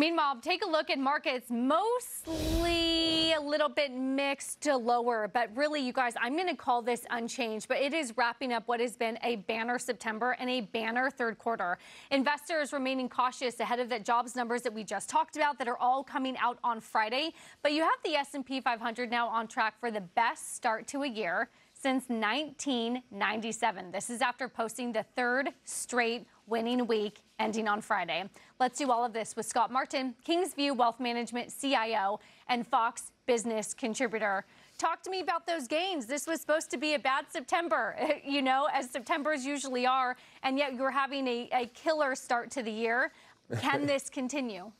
Meanwhile, take a look at markets, mostly a little bit mixed to lower, but really, you guys, I'm going to call this unchanged, but it is wrapping up what has been a banner September and a banner third quarter. Investors remaining cautious ahead of the jobs numbers that we just talked about that are all coming out on Friday, but you have the S&P 500 now on track for the best start to a year since 1997. This is after posting the third straight winning week ending on Friday. Let's do all of this with Scott Martin, Kingsview Wealth Management CIO and Fox Business contributor. Talk to me about those gains. This was supposed to be a bad September, you know, as Septembers usually are, and yet you're having a, a killer start to the year. Can this continue?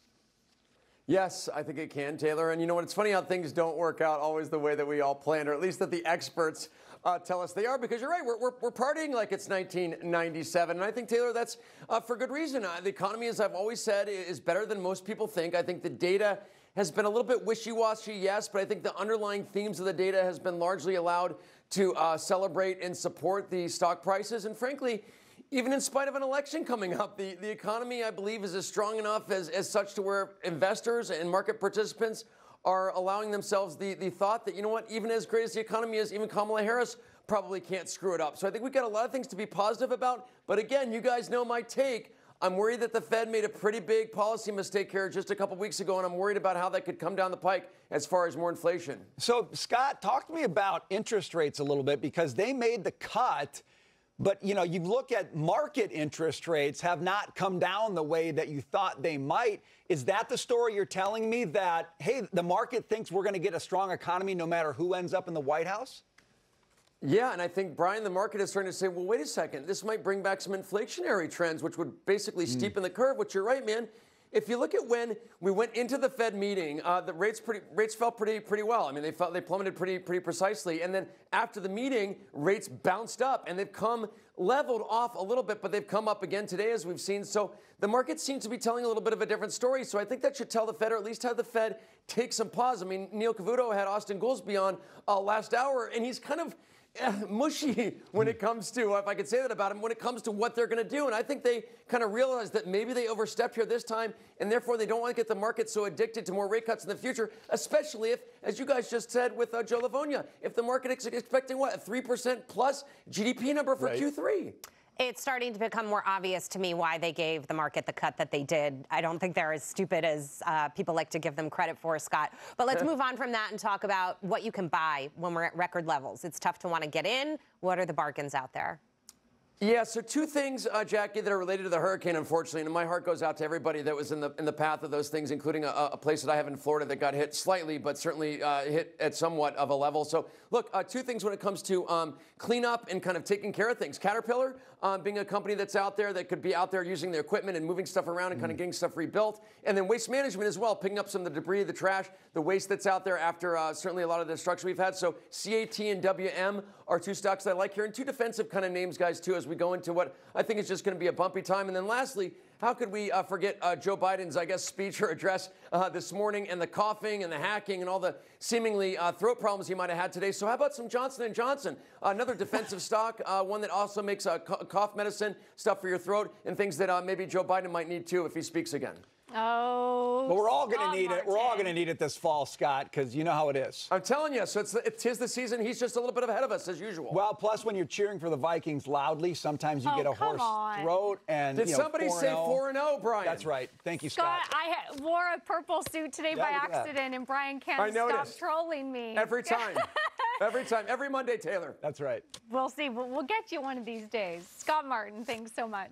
Yes, I think it can, Taylor. And you know what? It's funny how things don't work out always the way that we all planned, or at least that the experts uh, tell us they are, because you're right. We're, we're, we're, partying like it's 1997. And I think, Taylor, that's uh, for good reason. Uh, the economy, as I've always said, is better than most people think. I think the data has been a little bit wishy-washy, yes, but I think the underlying themes of the data has been largely allowed to uh, celebrate and support the stock prices. And frankly, even in spite of an election coming up, the, the economy, I believe, is as strong enough as, as such to where investors and market participants are allowing themselves the, the thought that, you know what, even as great as the economy is, even Kamala Harris probably can't screw it up. So I think we've got a lot of things to be positive about. But again, you guys know my take. I'm worried that the Fed made a pretty big policy mistake here just a couple weeks ago, and I'm worried about how that could come down the pike as far as more inflation. So, Scott, talk to me about interest rates a little bit because they made the cut but you know, you look at market interest rates have not come down the way that you thought they might. Is that the story you're telling me that hey, the market thinks we're going to get a strong economy no matter who ends up in the White House? Yeah, and I think Brian, the market is starting to say, well, wait a second, this might bring back some inflationary trends, which would basically mm. steepen the curve. Which you're right, man. If you look at when we went into the Fed meeting, uh, the rates pretty, rates fell pretty pretty well. I mean, they felt they plummeted pretty pretty precisely, and then after the meeting, rates bounced up, and they've come leveled off a little bit, but they've come up again today, as we've seen. So the market seems to be telling a little bit of a different story. So I think that should tell the Fed, or at least have the Fed take some pause. I mean, Neil Cavuto had Austin Goolsbee on uh, last hour, and he's kind of mushy when it comes to, if I could say that about him, when it comes to what they're going to do. And I think they kind of realize that maybe they overstepped here this time, and therefore they don't want to get the market so addicted to more rate cuts in the future, especially if, as you guys just said with uh, Joe Lavorgna, if the market is expecting what, a 3% plus GDP number for right. Q3 it's starting to become more obvious to me why they gave the market the cut that they did. I don't think they're as stupid as uh, people like to give them credit for, Scott. But let's move on from that and talk about what you can buy when we're at record levels. It's tough to want to get in. What are the bargains out there? Yeah, so two things, uh, Jackie, that are related to the hurricane, unfortunately, and my heart goes out to everybody that was in the in the path of those things, including a, a place that I have in Florida that got hit slightly, but certainly uh, hit at somewhat of a level. So, look, uh, two things when it comes to um, cleanup and kind of taking care of things. Caterpillar, um, being a company that's out there that could be out there using their equipment and moving stuff around and mm. kind of getting stuff rebuilt, and then waste management as well, picking up some of the debris, the trash, the waste that's out there after uh, certainly a lot of the destruction we've had. So, CAT and WM are two stocks that I like here, and two defensive kind of names, guys, too, as we go into what I think is just going to be a bumpy time. And then lastly, how could we uh, forget uh, Joe Biden's, I guess, speech or address uh, this morning and the coughing and the hacking and all the seemingly uh, throat problems he might have had today? So how about some Johnson & Johnson, another defensive stock, uh, one that also makes uh, cough medicine, stuff for your throat, and things that maybe Joe Biden might need too if he speaks again. Oh. But we're all going to need Martin. it. We're all going to need it this fall, Scott, because you know how it is. I'm telling you. So it's it's his the season. He's just a little bit ahead of us as usual. Well, plus when you're cheering for the Vikings loudly, sometimes you oh, get a hoarse on. throat. And did you know, somebody say four and oh. zero, oh, Brian? That's right. Thank you, Scott. Scott, I wore a purple suit today yeah, by accident, and Brian can't stop trolling me every time. every time, every Monday, Taylor. That's right. We'll see. We'll, we'll get you one of these days. Scott Martin, thanks so much.